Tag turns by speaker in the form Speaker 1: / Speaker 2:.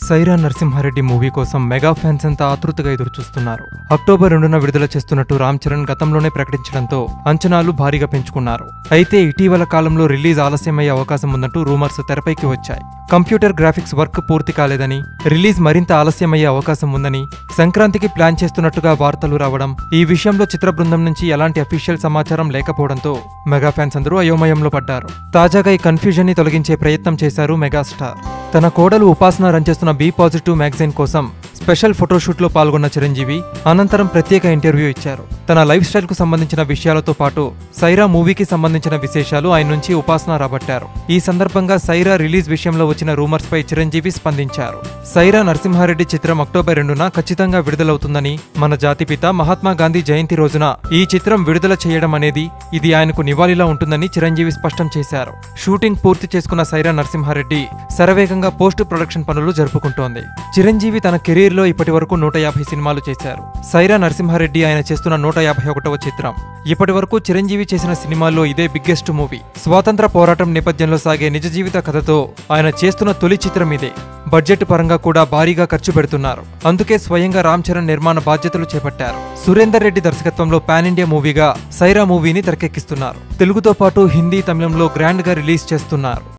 Speaker 1: Sye Raa Narasimha Reddy movie కోసం mega fans అంతా ఆతృతగా ఎదురుచూస్తున్నారు. అక్టోబర్ రెండున విడుదల చేస్తున్నట్టు రామ్ చరణ్ గతంలోనే ప్రకటించడంతో అంచనాలు భారీగా పెంచుకున్నారు. అయితే ఇటీవల కాలంలో రిలీజ్ ఆలస్యమయ్యే అవకాశం ఉందంటూ రూమర్స్ తెరపైకి వచ్చాయి. కంప్యూటర్ గ్రాఫిక్స్ వర్క్ పూర్తి కాలేదని రిలీజ్ మరింత ఆలస్యమయ్యే అవకాశం ఉందని సంక్రాంతికి ప్లాన్ చేస్తున్నట్టుగా వార్తలు రావడం ఈ విషయంలో చిత్ర బృందం నుంచి ఎలాంటి అఫీషియల్ సమాచారం లేకపోవడంతో మెగా ఫ్యాన్స్ అందరూ అయోమయంలో పడ్డారు. తాజాగా ఈ కన్ఫ్యూజన్ని తొలగించే ప్రయత్నం చేశారు మెగాస్టార్. తన కోడలు ఉపాసన రంచేస్తున్న చేస్తున్న బీ పాజిటివ్ మ్యాగజైన్ కోసం స్పెషల్ ఫోటోషూట్లో పాల్గొన్న చిరంజీవి అనంతరం ప్రత్యేక ఇంటర్వ్యూ ఇచ్చారు. తన లైఫ్ స్టైల్కు సంబంధించిన విషయాలతో పాటు సైరా మూవీకి సంబంధించిన విశేషాలు ఆయన నుంచి ఉపాసన రాబట్టారు. ఈ సందర్భంగా సైరా రిలీజ్ విషయంలో వచ్చిన రూమర్స్ పై చిరంజీవి స్పందించారు. సైరా నరసింహారెడ్డి చిత్రం అక్టోబర్ రెండున ఖచ్చితంగా విడుదలవుతుందని మన జాతిపిత మహాత్మా గాంధీ జయంతి రోజున ఈ చిత్రం విడుదల చేయడం అనేది ఇది ఆయనకు నివాళిలా ఉంటుందని చిరంజీవి స్పష్టం చేశారు. షూటింగ్ పూర్తి చేసుకున్న సైరా నరసింహారెడ్డి శరవేగంగా పోస్ట్ ప్రొడక్షన్ పనులు జరుపుకుంటోంది. చిరంజీవి తన కెరీర్ లో ఇప్పటి వరకు నూట యాభై సినిమాలు చేశారు. సైరా నరసింహారెడ్డి ఆయన చేస్తున్న నూట యాభై ఒకటవ చిత్రం. ఇప్పటి వరకు చిరంజీవి చేసిన సినిమాల్లో ఇదే బిగ్గెస్ట్ మూవీ. స్వాతంత్ర పోరాటం నేపథ్యంలో సాగే నిజ జీవిత కథతో ఆయన చేస్తున్న తొలి చిత్రం ఇదే. బడ్జెట్ పరంగా కూడా భారీగా ఖర్చు పెడుతున్నారు. అందుకే స్వయంగా రామ్ చరణ్ నిర్మాణ బాధ్యతలు చేపట్టారు. సురేందర్ రెడ్డి దర్శకత్వంలో పాన్ ఇండియా మూవీగా సైరా మూవీని తెరకెక్కిస్తున్నారు. తెలుగుతో పాటు హిందీ తమిళంలో గ్రాండ్గా రిలీజ్ చేస్తున్నారు.